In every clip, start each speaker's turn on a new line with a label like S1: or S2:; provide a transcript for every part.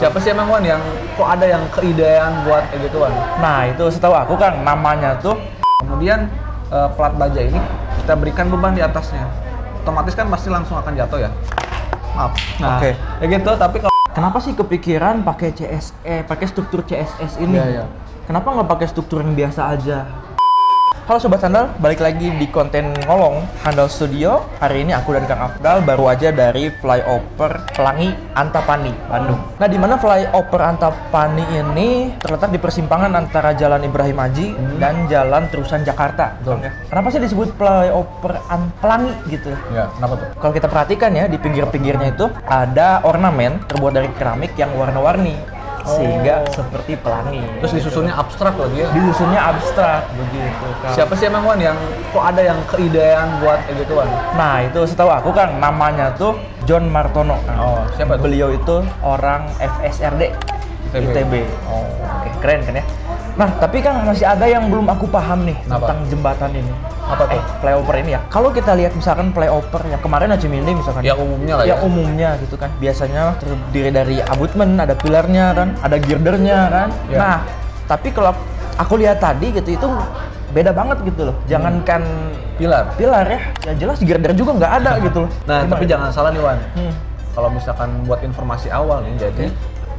S1: Siapa sih emang Wan yang kok ada yang keidean buat kayak gituan?
S2: Nah itu setahu aku kan namanya tuh
S1: Kemudian eh, plat baja ini kita berikan beban di atasnya. Otomatis kan pasti langsung akan jatuh ya. Maaf. Nah,
S2: Oke.
S1: Ya gitu, tapi kalau
S2: kenapa sih kepikiran pakai CSE, pakai struktur CSS ini?
S1: Iya, iya.
S2: Kenapa nggak pakai struktur yang biasa aja? Halo Sobat Handal, balik lagi di konten ngolong Handal Studio. Hari ini aku dan Kang Afdal baru aja dari flyover Pelangi Antapani, Bandung. Nah, di mana flyover Antapani ini terletak di persimpangan antara Jalan Ibrahim Haji dan Jalan Terusan Jakarta.
S1: Betul.
S2: Ya. Kenapa sih disebut flyover An- Pelangi gitu?
S1: ya kenapa tuh?
S2: Kalau kita perhatikan ya di pinggir-pinggirnya itu ada ornamen terbuat dari keramik yang warna-warni sehingga seperti pelangi.
S1: Terus disusunnya abstrak lagi ya.
S2: disusunnya abstrak begitu kan.
S1: Siapa sih emang Wan yang kok ada yang keidean buat kayak gituan?
S2: Nah itu setahu aku kan namanya tuh John Martono. Kang.
S1: Oh, siapa tuh?
S2: Beliau itu orang FSRD
S1: ITB.
S2: ITB.
S1: Oh.
S2: Oke keren kan ya. Nah tapi kan masih ada yang belum aku paham nih
S1: Apa?
S2: tentang jembatan ini.
S1: Apa tuh?
S2: Eh, flyover ini ya. Kalau kita lihat misalkan flyover yang kemarin aja Cimindi misalkan.
S1: Ya umumnya lah
S2: ya.
S1: ya.
S2: umumnya gitu kan. Biasanya terdiri dari abutment, ada pilarnya kan, ada girdernya kan.
S1: Ya.
S2: Nah, tapi kalau aku lihat tadi gitu itu beda banget gitu loh. Jangankan
S1: Pilar.
S2: pilar ya, ya jelas girder juga nggak ada gitu loh.
S1: Nah,
S2: Gimana?
S1: tapi jangan salah nih Wan.
S2: Hmm.
S1: Kalau misalkan buat informasi awal nih, jadi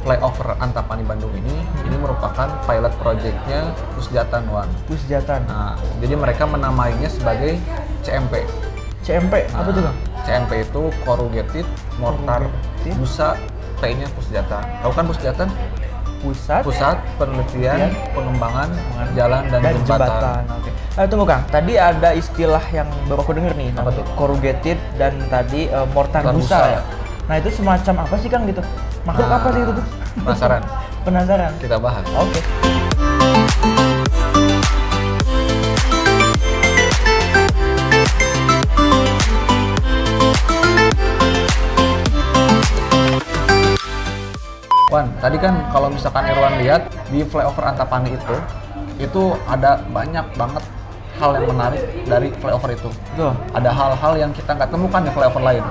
S1: flyover Antapani Bandung ini ini merupakan pilot projectnya Pusjatan Wan.
S2: Pusjatan.
S1: Nah, jadi mereka menamainya sebagai CMP.
S2: CMP apa tuh Kang?
S1: CMP itu corrugated mortar
S2: Corrugated.
S1: busa T-nya Pusjatan. Tahu kan Pusjatan?
S2: Pusat
S1: Pusat Penelitian Pengembangan Jalan dan,
S2: dan
S1: Jembatan.
S2: jembatan. Oke. Eh, tunggu Kang, tadi ada istilah yang baru aku denger nih,
S1: Apa tuh?
S2: corrugated dan tadi eh, mortar
S1: Mortar
S2: busa.
S1: busa.
S2: ya. Nah itu semacam apa sih Kang gitu? Makhluk
S1: Nah,
S2: apa sih itu tuh?
S1: Penasaran?
S2: Penasaran.
S1: Kita bahas.
S2: Oke.
S1: Wan, tadi kan kalau misalkan Irwan lihat di flyover Antapani itu, itu ada banyak banget hal yang menarik dari flyover itu.
S2: Tuh.
S1: Ada hal-hal yang kita nggak temukan di flyover lain.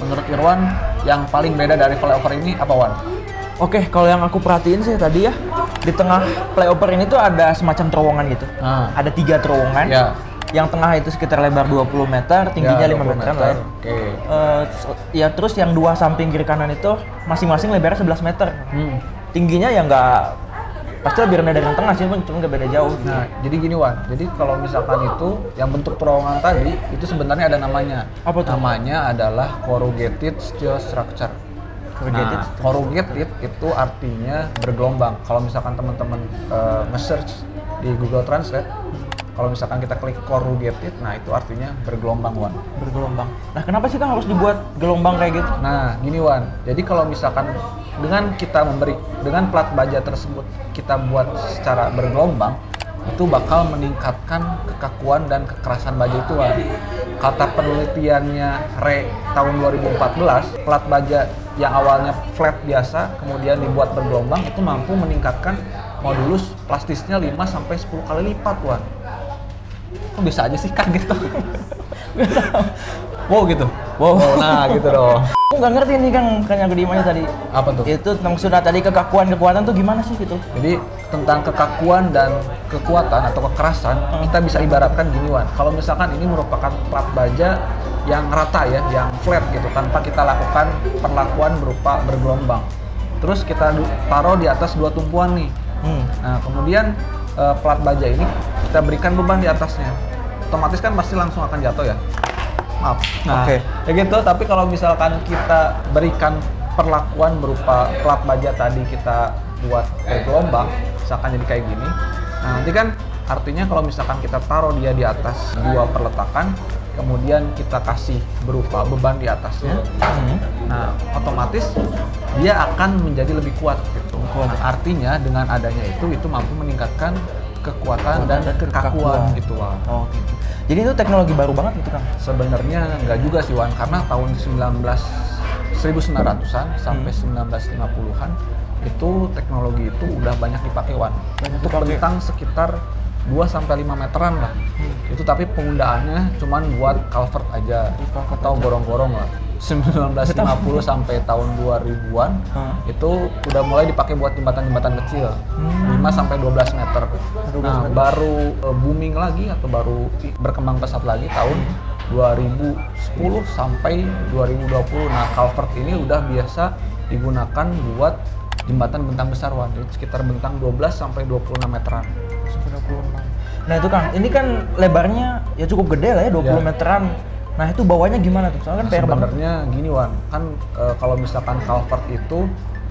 S1: Menurut Irwan, yang paling beda dari flyover ini apa Wan?
S2: Oke, kalau yang aku perhatiin sih tadi ya di tengah flyover ini tuh ada semacam terowongan gitu.
S1: Nah,
S2: Ada tiga terowongan.
S1: ya.
S2: Yang tengah itu sekitar lebar 20 meter, tingginya
S1: Ya,
S2: 5
S1: 20
S2: meter lah ya.
S1: Oke.
S2: Eh, ya terus yang dua samping kiri kanan itu masing-masing lebarnya 11 meter.
S1: Hmm.
S2: Tingginya ya nggak pasti lebih rendah dari yang tengah sih, cuma nggak beda jauh.
S1: Nah, jadi gini Wan. Jadi kalau misalkan itu yang bentuk terowongan tadi itu sebenarnya ada namanya.
S2: Apa tuh?
S1: Namanya adalah corrugated steel structure.
S2: Corrugated
S1: Nah, corrugated itu artinya bergelombang. Kalau misalkan teman-teman eh, nge-search di Google Translate, kalau misalkan kita klik corrugated, nah itu artinya bergelombang Wan.
S2: bergelombang. Nah, kenapa sih kan harus dibuat gelombang kayak gitu?
S1: Nah, gini Wan. Jadi kalau misalkan dengan kita memberi dengan plat baja tersebut kita buat secara bergelombang, itu bakal meningkatkan kekakuan dan kekerasan baja itu. Kata penelitiannya Re tahun 2014, plat baja yang awalnya flat biasa kemudian dibuat bergelombang itu mampu meningkatkan modulus plastisnya 5 sampai 10 kali lipat Wan. Kok bisa aja sih kan gitu? wow gitu.
S2: Wow.
S1: nah gitu dong.
S2: Aku nggak ngerti nih Kang, kan yang kedimanya tadi.
S1: Apa tuh?
S2: Itu maksudnya tadi kekakuan kekuatan tuh gimana sih gitu?
S1: Jadi tentang kekakuan dan kekuatan atau kekerasan kita bisa ibaratkan gini Wan. Kalau misalkan ini merupakan plat baja yang rata ya, yang flat gitu tanpa kita lakukan perlakuan berupa bergelombang. Terus kita taruh di atas dua tumpuan nih.
S2: Hmm.
S1: Nah, kemudian eh, plat baja ini kita berikan beban di atasnya. Otomatis kan pasti langsung akan jatuh ya. Maaf. Nah,
S2: Oke.
S1: ya gitu. Tapi kalau misalkan kita berikan perlakuan berupa plat baja tadi kita buat bergelombang, misalkan jadi kayak gini. Nah, nanti kan artinya kalau misalkan kita taruh dia di atas dua perletakan, kemudian kita kasih berupa beban di atasnya,
S2: Hmm.
S1: Nah, otomatis dia akan menjadi lebih kuat gitu. Nah, artinya dengan adanya itu itu mampu meningkatkan kekuatan dan kekakuan gitu.
S2: Oh gitu. Jadi itu teknologi baru banget gitu Kang?
S1: Sebenarnya nggak juga sih, Wan, karena tahun 19 1900-an sampai 1950-an itu teknologi itu udah banyak dipakai, Wan.
S2: Banyak
S1: Untuk
S2: dipakai.
S1: bentang sekitar 2 sampai 5 meteran lah. Itu tapi penggunaannya cuman buat culvert aja
S2: Culvert
S1: atau gorong-gorong lah. 1950 sampai tahun 2000-an
S2: Hmm.
S1: itu udah mulai dipakai buat jembatan-jembatan kecil.
S2: Hmm.
S1: 5 sampai 12 meter.
S2: 12
S1: Nah,
S2: meter.
S1: baru eh, booming lagi atau baru berkembang pesat lagi tahun 2010 sampai 2020. Nah, culvert ini udah biasa digunakan buat jembatan bentang besar Wan. Sekitar bentang 12 sampai 26 meteran.
S2: Sampai 26. Nah itu Kang, ini kan lebarnya ya cukup gede lah ya 20
S1: Ya.
S2: meteran. Nah itu bawahnya gimana tuh? Soalnya kan
S1: Nah,
S2: PR banget.
S1: sebenarnya gini Wan, kan eh, kalau misalkan culvert itu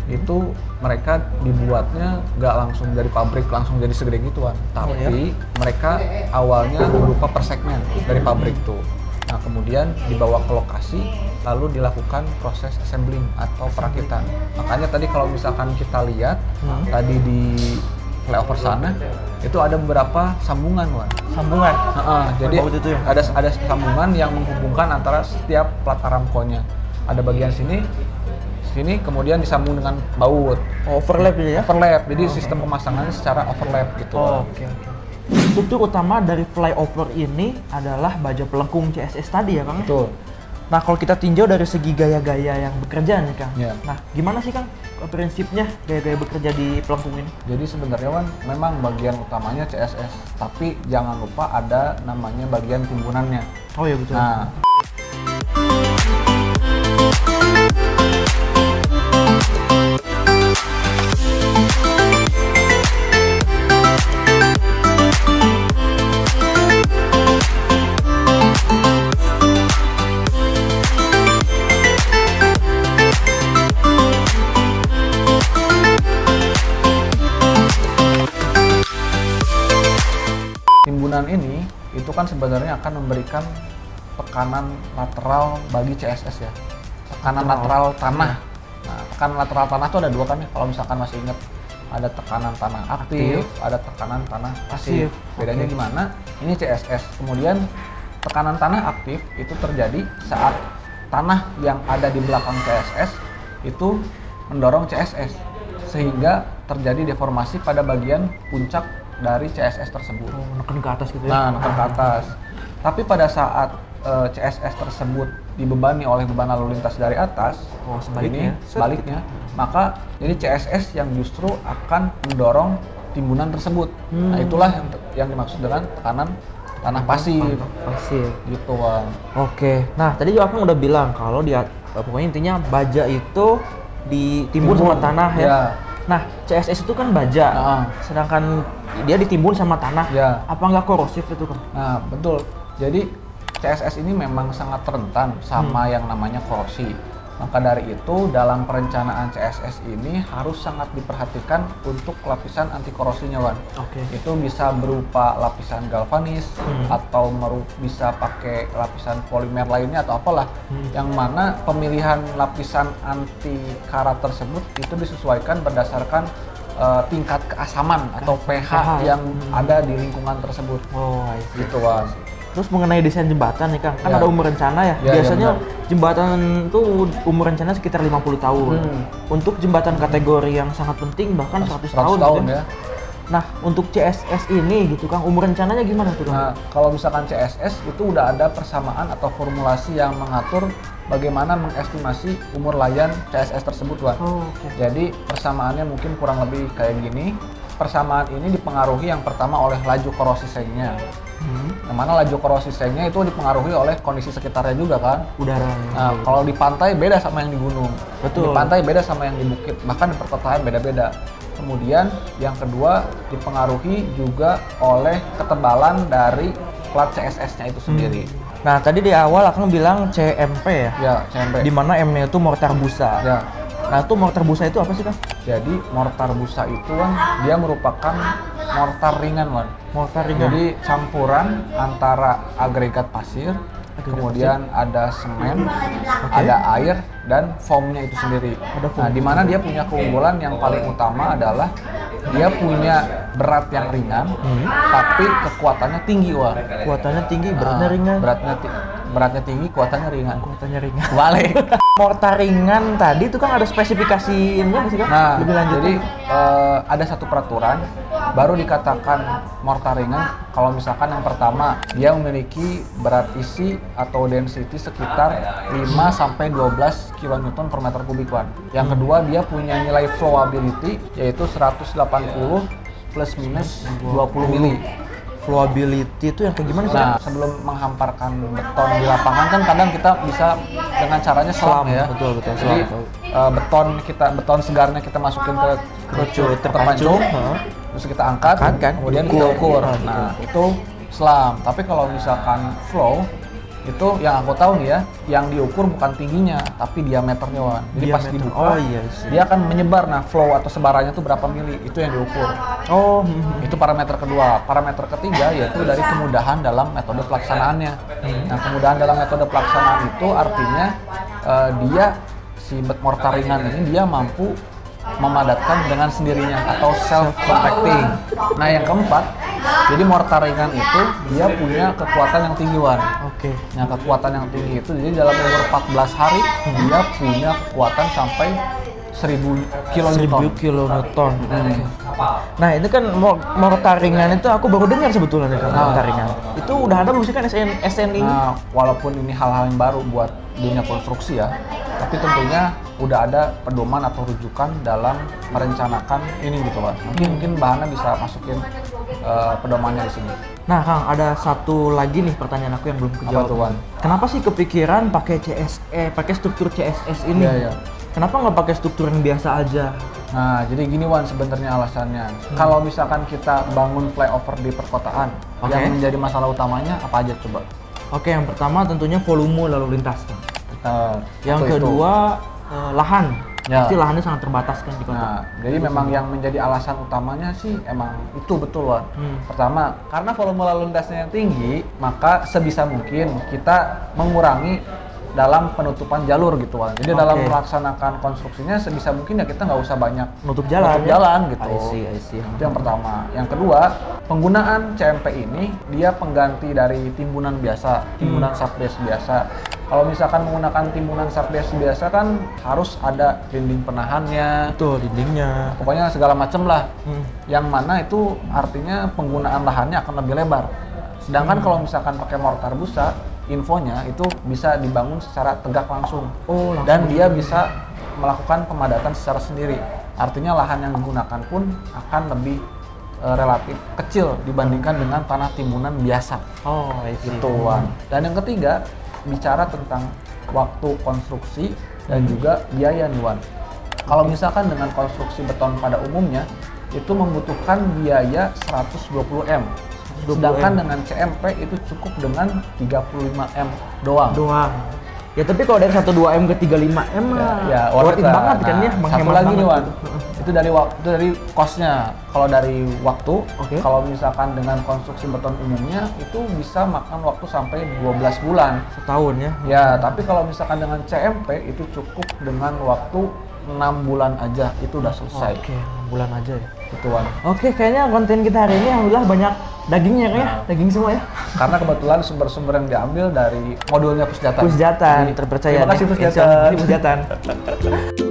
S1: itu mereka dibuatnya nggak langsung dari pabrik langsung jadi segede gitu Wan.
S2: Oh, ya?
S1: Tapi mereka awalnya berupa per segmen dari pabrik tuh. Nah kemudian dibawa ke lokasi lalu dilakukan proses assembling atau perakitan. Makanya tadi kalau misalkan kita lihat
S2: Hmm.
S1: tadi di flyover sana itu ada beberapa sambungan Wan.
S2: Sambungan.
S1: Heeh, jadi
S2: itu ya?
S1: ada ada sambungan yang menghubungkan antara setiap plat Aramco-nya. Ada bagian sini, sini kemudian disambung dengan baut.
S2: Oh, overlap gitu ya?
S1: Overlap. Jadi sistem pemasangannya secara overlap gitu.
S2: Oh, oke oke. Struktur utama dari flyover ini adalah baja pelengkung CSS tadi ya Kang?
S1: Betul.
S2: Nah kalau kita tinjau dari segi gaya-gaya yang bekerja nih Kang.
S1: Iya.
S2: Nah gimana sih Kang prinsipnya gaya-gaya bekerja di pelengkung ini?
S1: Jadi sebenarnya Wan, memang bagian utamanya CSS, tapi jangan lupa ada namanya bagian timbunannya.
S2: Oh iya betul.
S1: Nah, memberikan tekanan lateral bagi CSS ya. Tekanan
S2: Lateral.
S1: lateral tanah. Nah, tekanan lateral tanah itu ada dua kan ya kalau misalkan masih ingat ada tekanan tanah aktif, ada tekanan tanah pasif.
S2: Pasif,
S1: Bedanya
S2: oke.
S1: gimana? Ini CSS. Kemudian tekanan tanah aktif itu terjadi saat tanah yang ada di belakang CSS itu mendorong CSS sehingga terjadi deformasi pada bagian puncak dari CSS tersebut.
S2: Oh, neken ke atas gitu ya?
S1: Nah, neken ke atas. Tapi pada saat eh, CSS tersebut dibebani oleh beban lalu lintas dari atas,
S2: Oh, sebaliknya.
S1: ini sebaliknya, maka jadi CSS yang justru akan mendorong timbunan tersebut. Nah,
S2: Hmm.
S1: itulah yang, yang dimaksud dengan tekanan tanah pasif.
S2: Pasif.
S1: Gitu, Wan.
S2: Oke. Nah tadi juga Kang udah bilang kalau dia pokoknya intinya baja itu ditimbun sama
S1: Timbun,
S2: tanah ya.
S1: ya.
S2: Nah CSS itu kan baja,
S1: Heeh.
S2: sedangkan dia ditimbun sama tanah.
S1: Ya.
S2: Apa nggak korosif itu Kang?
S1: Nah, betul. Jadi CSS ini memang sangat rentan sama
S2: Hmm.
S1: yang namanya korosi. Maka dari itu dalam perencanaan CSS ini harus sangat diperhatikan untuk lapisan anti korosinya, Wan.
S2: Oke.
S1: Itu bisa berupa lapisan galvanis
S2: Hmm.
S1: atau meru- bisa pakai lapisan polimer lainnya atau apalah.
S2: Hmm.
S1: Yang mana pemilihan lapisan anti karat tersebut itu disesuaikan berdasarkan eh, tingkat keasaman atau pH,
S2: pH ya?
S1: yang
S2: Hmm.
S1: ada di lingkungan tersebut.
S2: Oh.
S1: Gitu, Wan.
S2: Terus mengenai desain jembatan nih Kang, kan
S1: Ya.
S2: ada umur rencana ya.
S1: Ya, ya,
S2: Biasanya
S1: benar.
S2: jembatan itu umur rencana sekitar 50 tahun.
S1: Hmm.
S2: Untuk jembatan kategori yang sangat penting bahkan 100,
S1: 100
S2: tahun,
S1: tahun
S2: gitu.
S1: ya.
S2: Nah, untuk CSS ini gitu Kang, umur rencananya gimana tuh Kang?
S1: Nah, kalau misalkan CSS itu udah ada persamaan atau formulasi yang mengatur bagaimana mengestimasi umur layan CSS tersebut, Wan.
S2: Oh, oke.
S1: Jadi persamaannya mungkin kurang lebih kayak gini. Persamaan ini dipengaruhi yang pertama oleh laju korosi sengnya.
S2: Hmm.
S1: Yang mana laju korosi sengnya itu dipengaruhi oleh kondisi sekitarnya juga kan.
S2: Udara.
S1: Nah, kalau di pantai beda sama yang di gunung.
S2: Betul.
S1: Di pantai beda sama yang di bukit, bahkan di perkotaan beda-beda. Kemudian yang kedua dipengaruhi juga oleh ketebalan dari plat CSS-nya itu sendiri.
S2: Nah, tadi di awal Akang bilang CMP ya.
S1: Ya, CMP.
S2: Di mana M-nya itu mortar busa.
S1: Ya.
S2: Nah, itu mortar busa itu apa sih, Kang?
S1: Jadi mortar busa itu kan dia merupakan mortar ringan, Wan.
S2: Mortar ringan.
S1: Jadi campuran antara agregat pasir,
S2: Agregat
S1: kemudian ada semen, ada air dan foamnya itu sendiri.
S2: Ada foam.
S1: Nah, di mana dia punya keunggulan yang paling utama adalah dia punya berat yang ringan,
S2: Hmm.
S1: tapi kekuatannya tinggi wah.
S2: Kuatannya tinggi, beratnya
S1: Ah,
S2: ringan.
S1: Beratnya ti- beratnya tinggi, kuatannya ringan.
S2: Kuatannya ringan.
S1: Balik.
S2: Mortar ringan tadi itu kan ada spesifikasinya nggak sih kan?
S1: Nah,
S2: Lebih lanjut.
S1: jadi eh, ada satu peraturan baru dikatakan mortar ringan kalau misalkan yang pertama dia memiliki berat isi atau density sekitar 5 sampai 12 kN per meter kubik. Yang kedua dia punya nilai flowability yaitu 180 plus minus 20 mili.
S2: Flowability itu yang kayak gimana sih?
S1: Nah, sebelum menghamparkan beton di lapangan kan kadang kita bisa dengan caranya selam
S2: Selam,
S1: ya.
S2: betul, betul,
S1: Jadi
S2: selam.
S1: eh, beton kita beton segarnya kita masukin ke kerucut
S2: terpancung, heeh.
S1: terus kita angkat,
S2: Angkat kan,
S1: kemudian kita ukur.
S2: Ah,
S1: Nah, itu selam. Tapi kalau misalkan flow itu yang aku tahu nih ya, yang diukur bukan tingginya, tapi diameternya Wan. Jadi pas
S2: Diameter.
S1: dibuka,
S2: Oh, iya sih.
S1: dia akan menyebar. Nah, flow atau sebarannya itu berapa mili, itu yang diukur.
S2: Oh, hmm.
S1: Itu parameter kedua. Parameter ketiga yaitu dari kemudahan dalam metode pelaksanaannya. Nah, kemudahan dalam metode pelaksanaan itu artinya eh, dia si bet- mortar ringan ini dia mampu memadatkan dengan sendirinya atau self compacting. Nah, yang keempat, jadi mortar ringan itu dia punya kekuatan yang tinggi Wan.
S2: oke.
S1: Nah, kekuatan yang tinggi itu jadi dalam umur 14 hari dia punya kekuatan sampai 1000 kilonewton.
S2: 1000 kilonewton.
S1: Hmm.
S2: Nah, itu kan mor- mortar ringan itu aku baru dengar sebetulnya nih kan
S1: Nah.
S2: mortar ringan. Itu udah ada belum sih kan SN SN ini?
S1: Nah, walaupun ini hal-hal yang baru buat dunia konstruksi ya, tapi tentunya udah ada pedoman atau rujukan dalam merencanakan ini gitu kan. Mungkin mungkin bahannya bisa masukin eh, pedomannya di sini.
S2: Nah, Kang, ada satu lagi nih pertanyaan aku yang belum kejawab.
S1: tuh, Wan?
S2: Kenapa sih kepikiran pakai CSE, pakai struktur CSS ini?
S1: Iya, iya.
S2: Kenapa nggak pakai struktur yang biasa aja?
S1: Nah, jadi gini Wan sebenarnya alasannya. Kalau misalkan kita bangun flyover di perkotaan,
S2: Oke.
S1: yang menjadi masalah utamanya apa aja coba?
S2: Oke, yang pertama tentunya volume lalu lintas.
S1: Eh,
S2: Yang
S1: satu itu.
S2: kedua eh, lahan.
S1: Ya.
S2: Pasti lahannya sangat terbatas kan di kota.
S1: Nah, jadi memang yang menjadi alasan utamanya sih emang itu betul, Wan.
S2: Hmm.
S1: Pertama, karena volume lalu lintasnya yang tinggi, maka sebisa mungkin kita mengurangi dalam penutupan jalur gitu, Wan. Jadi dalam
S2: Oke.
S1: melaksanakan konstruksinya sebisa mungkin ya kita nggak usah banyak
S2: Nutup jalan.
S1: nutup
S2: ya?
S1: jalan gitu.
S2: I see, I see.
S1: Itu yang pertama. Yang kedua, penggunaan CMP ini dia pengganti dari timbunan biasa, timbunan subbase biasa. Kalau misalkan menggunakan timbunan subbase biasa kan harus ada dinding penahannya,
S2: Betul, dindingnya.
S1: pokoknya segala macam lah.
S2: Hmm.
S1: Yang mana itu artinya penggunaan lahannya akan lebih lebar. Sedangkan
S2: Hmm.
S1: kalau misalkan pakai mortar busa, infonya itu bisa dibangun secara tegak langsung.
S2: Oh, langsung.
S1: Dan dia bisa melakukan pemadatan secara sendiri. Artinya lahan yang digunakan pun akan lebih eh, relatif kecil dibandingkan dengan tanah timbunan biasa.
S2: Oh, I see.
S1: Wan. Dan yang ketiga, bicara tentang waktu konstruksi dan
S2: Hmm.
S1: juga biaya nih, Wan. Kalau misalkan dengan konstruksi beton pada umumnya, itu membutuhkan biaya 120 M.
S2: 120
S1: Sedangkan
S2: M.
S1: dengan CMP itu cukup dengan 35 M doang.
S2: Doang. Ya tapi kalau dari 12 M ke 35 M mah
S1: ya,
S2: worth it banget kan
S1: Nah,
S2: ya,
S1: Satu
S2: menghemat
S1: lagi nih, Wan.
S2: gitu.
S1: Itu dari waktu itu dari costnya. Kalau dari waktu,
S2: Oke.
S1: kalau misalkan dengan konstruksi beton umumnya itu bisa makan waktu sampai 12 bulan.
S2: Setahun ya.
S1: Ya, tapi kalau misalkan dengan CMP itu cukup dengan waktu 6 bulan aja itu udah selesai.
S2: Oke, enam bulan aja ya.
S1: Gitu, Wan.
S2: Oke, kayaknya konten kita hari ini alhamdulillah banyak dagingnya kan ya,
S1: Nah.
S2: daging semua ya.
S1: Karena kebetulan sumber-sumber yang diambil dari modulnya Pusjatan.
S2: Pusjatan terpercaya.
S1: Terima kasih. Pusjatan.
S2: Terima kasih Pusjatan.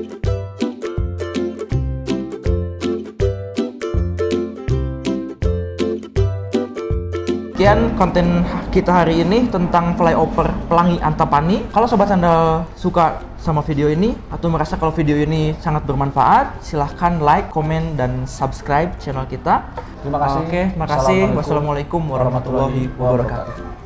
S2: Sekian konten kita hari ini tentang flyover Pelangi Antapani. Kalau sobat sandal suka sama video ini atau merasa kalau video ini sangat bermanfaat, silahkan like, komen, dan subscribe channel kita.
S1: Terima kasih.
S2: Oke, terima kasih. Wassalamualaikum warahmatullahi wabarakatuh.